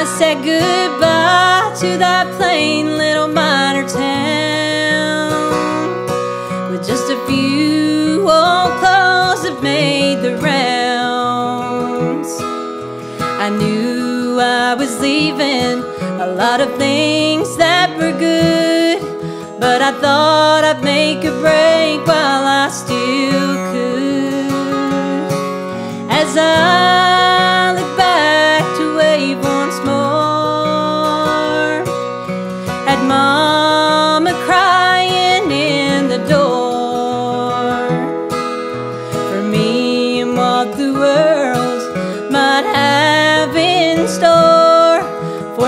I said goodbye to that plain little minor town with just a few old clothes that made the rounds. I knew I was leaving a lot of things that were good, but I thought I'd make a break while I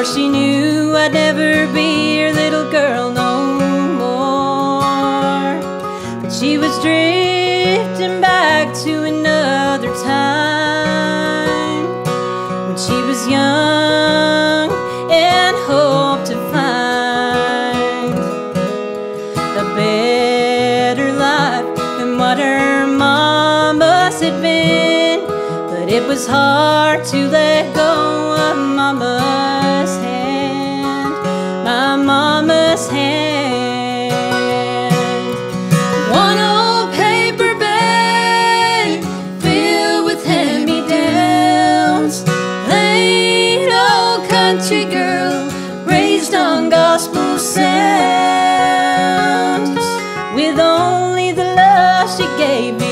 For she knew I'd never be her little girl no more. But she was drifting back to another time when she was young and hoped to find a better life than what her mama's had been. But it was hard to let go of mama's mama's hand. One old paper bag filled with hand-me-downs. Plain old country girl raised on gospel sounds. With only the love she gave me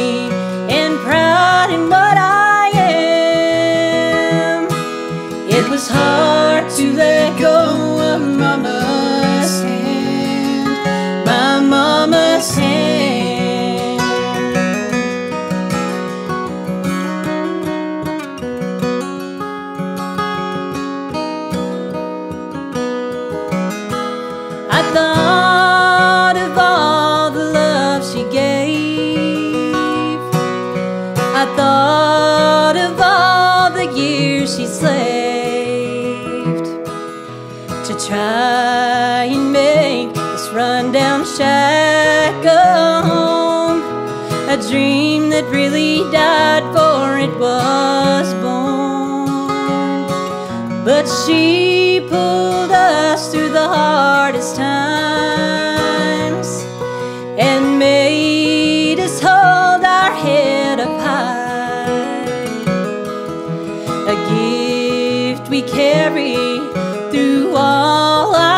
she gave. I thought of all the years she slaved to try rundown shack a home. A dream that really died for it was born. But she pulled us through the hardest times and made us hold our head up high. A gift we carry through all our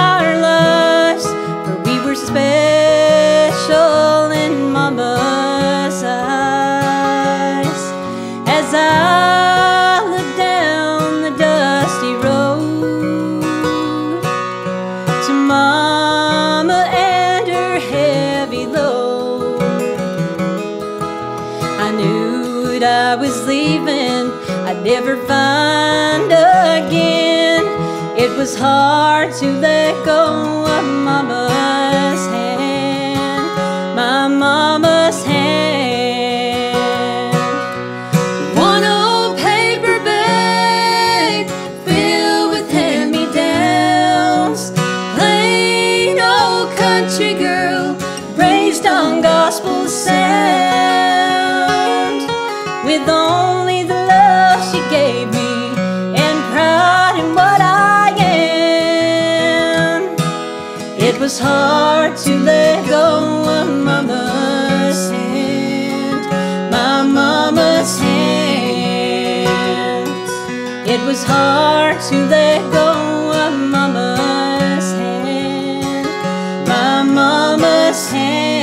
that I was leaving, I'd never find again. It was hard to let go of Mama's hand, my Mama's only the love she gave me and pride in what I am. It was hard to let go of mama's hand, my mama's hand. It was hard to let go of mama's hand, my mama's hand.